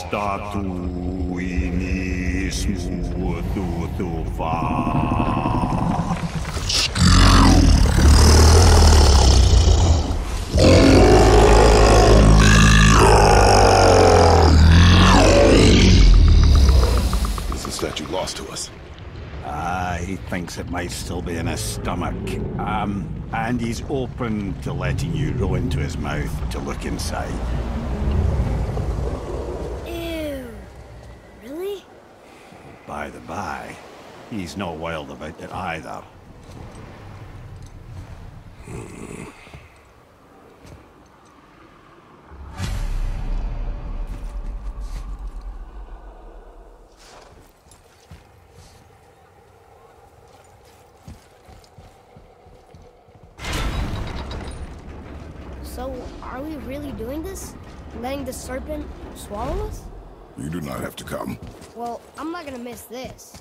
statuinismo do statue lost to us? Ah, he thinks it might still be in his stomach. Um, and he's open to letting you roll into his mouth to look inside. Ew. Really? By the by, he's no wild about it either. So, are we really doing this? Letting the serpent swallow us? You do not have to come. Well, I'm not gonna miss this.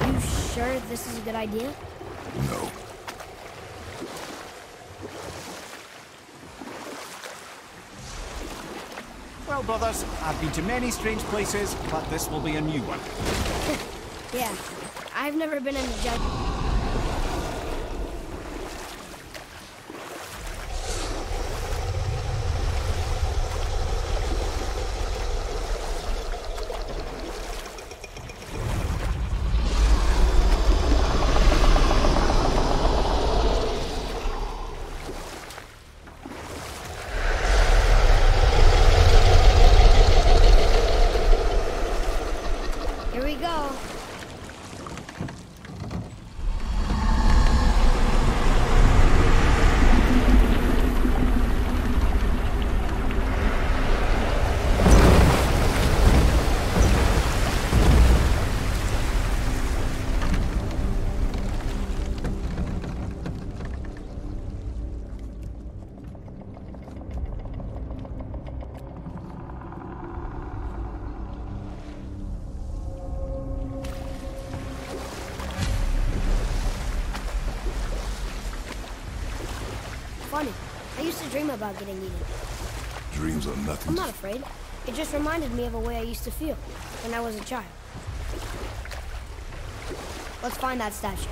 You sure this is a good idea? No. Brothers, I've been to many strange places, but this will be a new one. Yeah. I've never been in a judge. Funny. I used to dream about getting eaten. Dreams are nothing. I'm not afraid. It just reminded me of a way I used to feel when I was a child. Let's find that statue.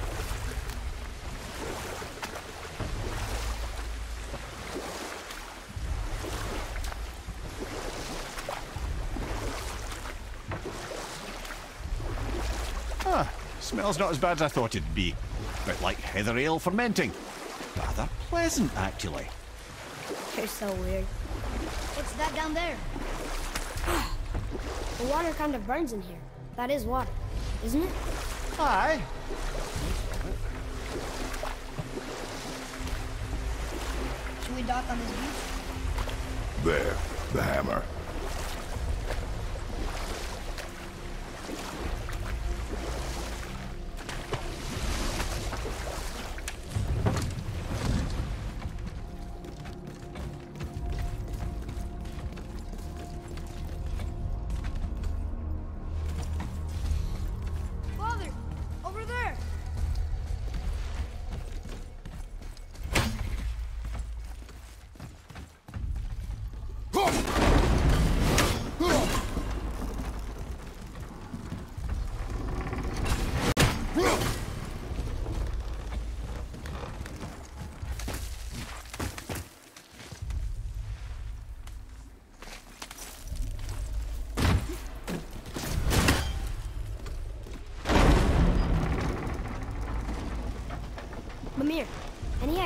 Ah, smells not as bad as I thought it'd be. Bit like heather ale fermenting. Rather pleasant, actually. You're so weird. What's that down there? The water kind of burns in here. That is water, isn't it? Aye. Should we dock on this beach? There, the hammer.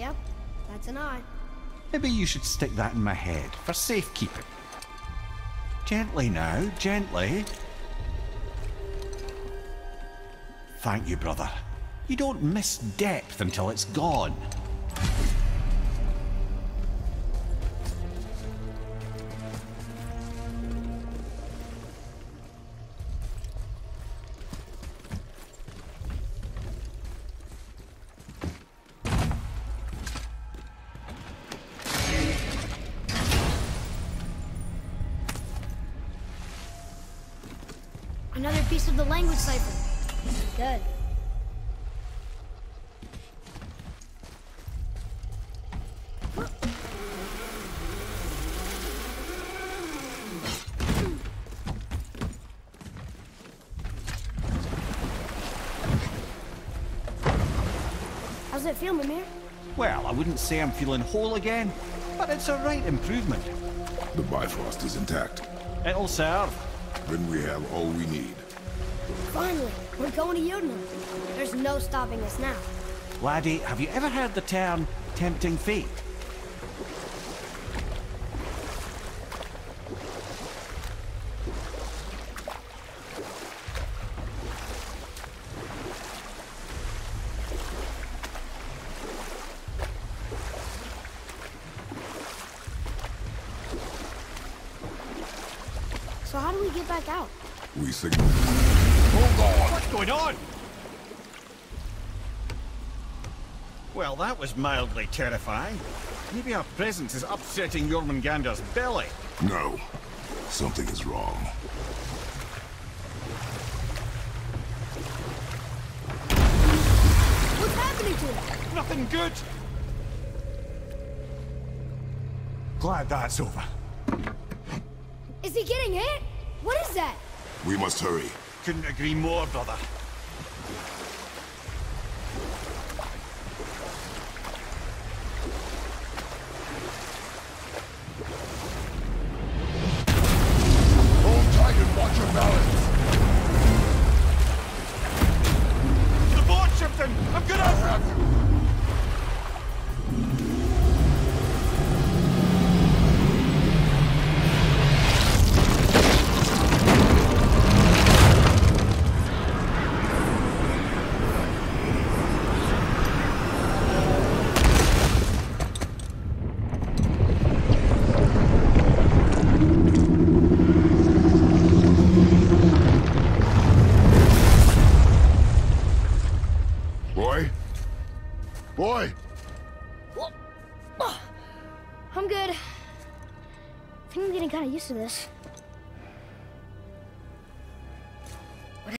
Yep, that's an eye. Maybe you should stick that in my head for safekeeping. Gently now, gently. Thank you, brother. You don't miss depth until it's gone. Another piece of the language cipher. Good. How's it feel, Mimir? Well, I wouldn't say I'm feeling whole again, but it's a right improvement. The Bifrost is intact. It'll serve. Then we have all we need. Finally, we're going to Jotunheim. There's no stopping us now. Laddie, have you ever heard the term tempting fate? So how do we get back out? We signal. What's going on? Well, that was mildly terrifying. Maybe our presence is upsetting Jormungandr's belly. No. Something is wrong. What's happening to him? Nothing good. Glad that's over. Is he getting hit? What is that? We must hurry. Couldn't agree more, brother. Boy! I'm good. I think I'm getting kind of used to this.